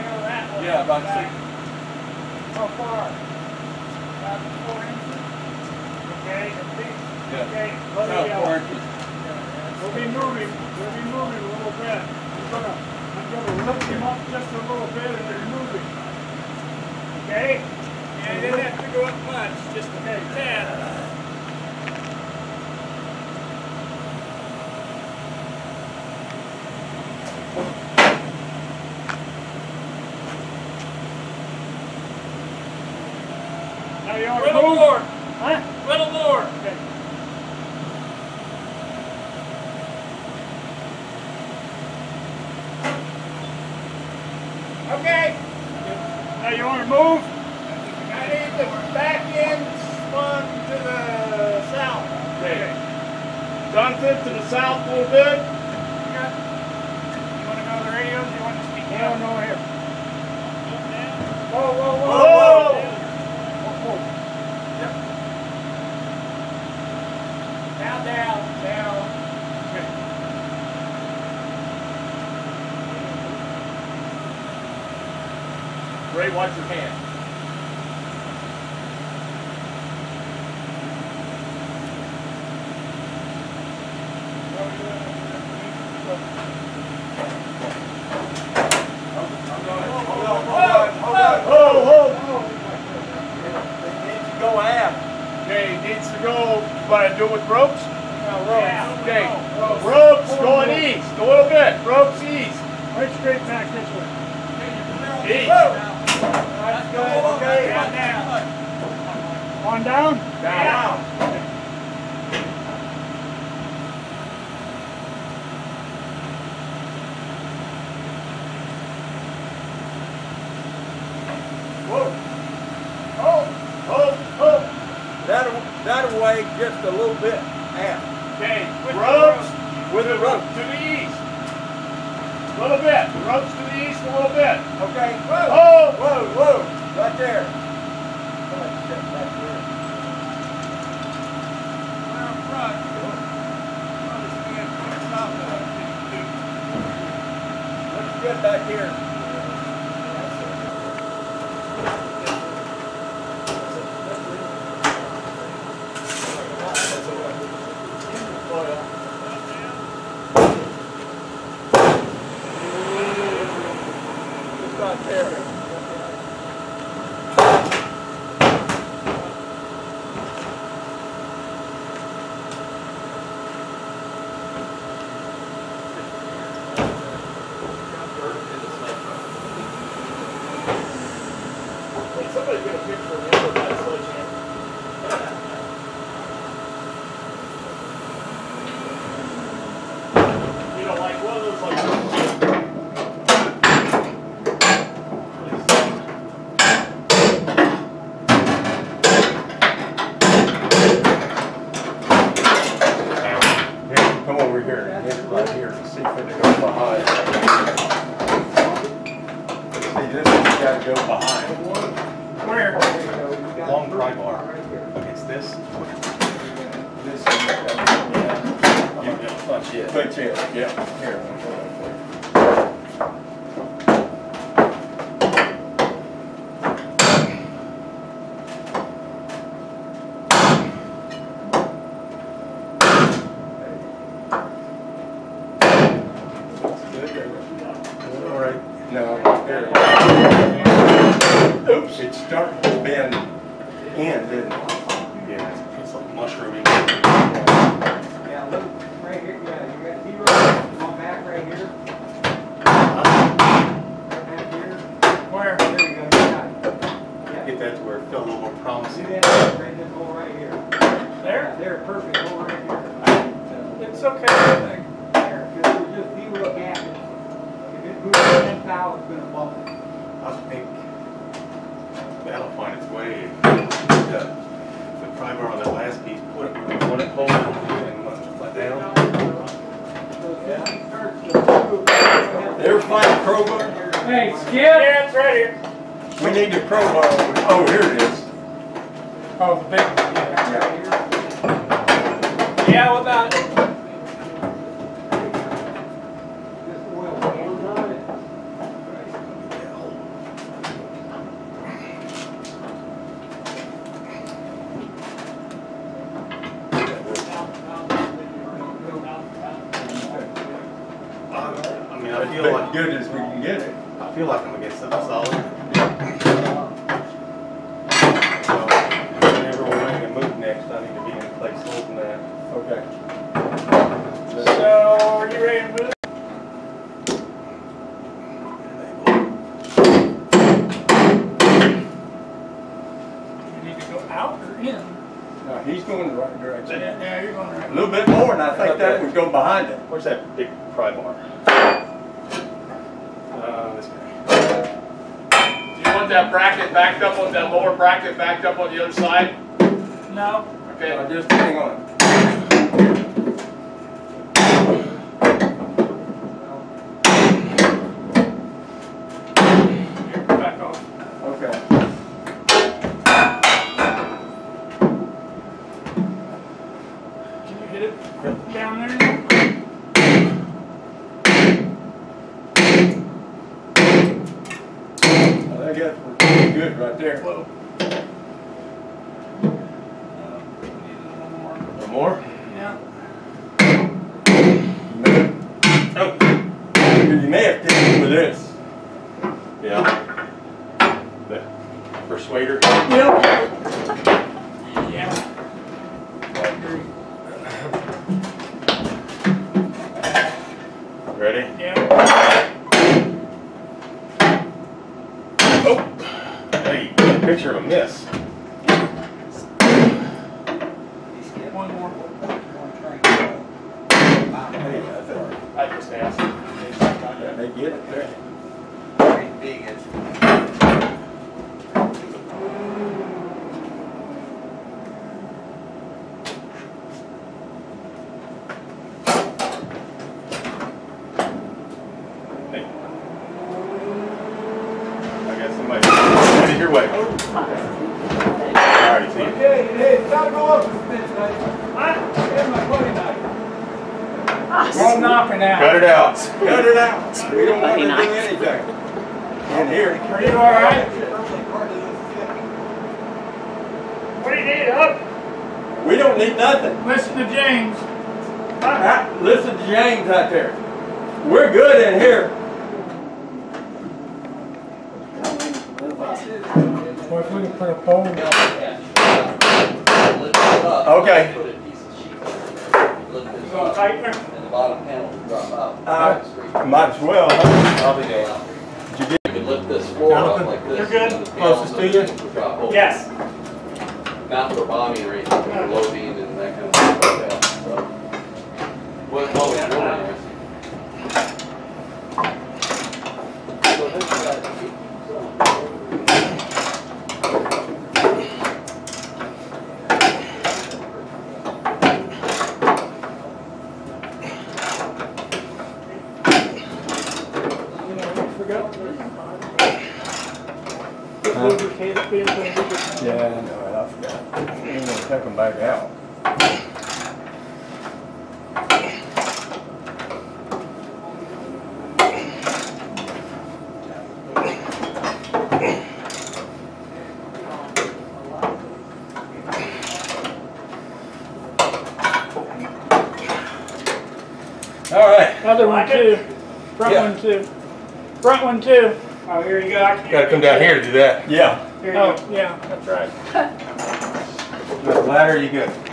gotta go that way. Yeah, about six. How far? About four inches. Okay, at least. Yeah. Okay, let No, me, uh, four inches. We'll be moving, we'll be moving a little bit. I'm gonna, I'm gonna lift him up just a little bit and then moving. Okay? And it didn't have to go up much, just a tad. Want to Little move? more, Huh? little more. Okay. Okay, Now you want to move? I need the back end spun to the south. Okay. Jonathan, to the south a little bit. You got- you wanna go to the radios, you wanna speak No, down? no, here. Whoa, whoa, whoa. Whoa! whoa. Now down, down. Ray, watch your hand. Whoa, whoa! Needs to go aft. Okay, needs to go, but I do it with ropes? Yeah, Okay, ropes. ropes going east, a little bit, ropes east. Right straight back this way. East. That's good, okay. Down, down. On down? Down. Whoa. Oh, oh, oh. That, that way just a little bit aft. Okay, With the ropes rope. with the rope to the east. A little bit, ropes to the east a little bit. Okay, whoa, Oh, whoa, whoa, right there. On, step back there. We're in front. Understand, stop that. Looks good back here. It's not there. somebody get a picture of him with that sledgehammer. You know, like one of those like. Here, come over here and hit it right here to see if it goes behind. See, this one's gotta go behind. Where? Long pry bar. It's this. This. Yeah, punch it. Punch it, yeah. Here. All right. No. Oops, it's starting to bend in, didn't it? Yeah, it's like mushrooming. Yeah, look, right here, yeah, you got zero, come back right here. Right back here. Where? There you go, you got it. Yeah. Get that to where it felt a little more See that, right this hole right here. There? There, perfect, hole right here. It's okay, I think. There, because there's just zero gap. If it moves ten thou, it's gonna bump it. I think that'll find its way. The the pry bar on that last piece, put it where you want it pulled and let down. So as soon as it starts to move, it's Ever crowbar? Hey, Skip? Yeah, it's right here. We need the crowbar. Oh, here it is. Oh, the big one. Yeah, what about it? This oil goes on it. mean, I feel As like, good as we can get it. I feel like I'm against something solid. So, whenever we're ready to move next, I need to be in place holding that. Okay. So, are you ready to move? You need to go out or in? Now, he's going the right direction. Yeah, yeah, you're going A right. A little bit more, and I think that would go behind it. Where's that big pry bar? Uh. Do you want that bracket backed up on, that lower bracket backed up on the other side? No, Okay. Now, just hang on. here, back off. Okay. Can you hit it down there? That gets pretty good right there. Whoa. Uh, more. One more? Yeah. Oh, You may have to do with this. yeah. The persuader. Yep. Yeah. Ready? Yeah. Oh! Hey, got a picture of a miss. One more. Hey, that's all right. I just asked. Yeah, They get it there. Hey. I got somebody headed your way. Alright, see you. Okay, hey, it's time to go up a bit tonight. Here's my buddy night. We're knocking out. Cut it out. Cut it out. We don't want to do anything. In here. Are you all right? What do you need, Huck? We don't need nothing. Listen to James. Ah, Listen to James out there. We're good in here. What if we can put a pole? Okay. You gonna tighten her? Bottom panel will drop out. Uh, Might as well. I'll be damned. you can lift this floor up like this you're good? and the panel Closest to you? drop over. Yes. Not for bombing or anything, for loading and that kind of stuff like that, so. What, what was wondering is. So this is, uh, Forgot. Just lubricate it, to lubricate. Yeah, I know. I forgot. We ain't gonna take them back out. All right. Other one too. Front Yeah. one too. Front one too. Oh, here you go. I can't Gotta come down here to do that. Yeah. Here you go. Oh, yeah, that's right. The ladder, you good?